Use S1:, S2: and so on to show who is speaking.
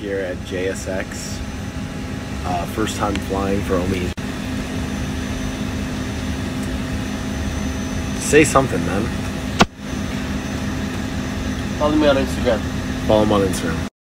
S1: here at JSX. Uh, first time flying for Omie. Say something, man.
S2: Follow me on Instagram.
S1: Follow me on Instagram.